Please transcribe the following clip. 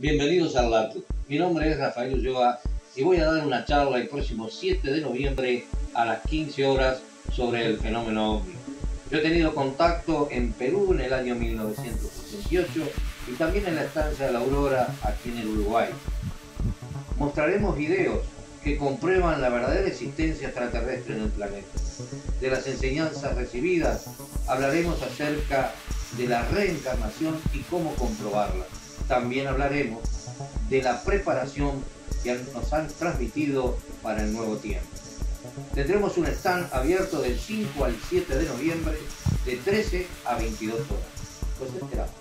Bienvenidos al LATU. Mi nombre es Rafael Ulloa y voy a dar una charla el próximo 7 de noviembre a las 15 horas sobre el fenómeno OVNI. Yo he tenido contacto en Perú en el año 1968 y también en la estancia de la Aurora aquí en el Uruguay. Mostraremos videos que comprueban la verdadera existencia extraterrestre en el planeta. De las enseñanzas recibidas hablaremos acerca de la reencarnación y cómo comprobarla también hablaremos de la preparación que nos han transmitido para el nuevo tiempo. Tendremos un stand abierto del 5 al 7 de noviembre de 13 a 22 horas. Los esperamos.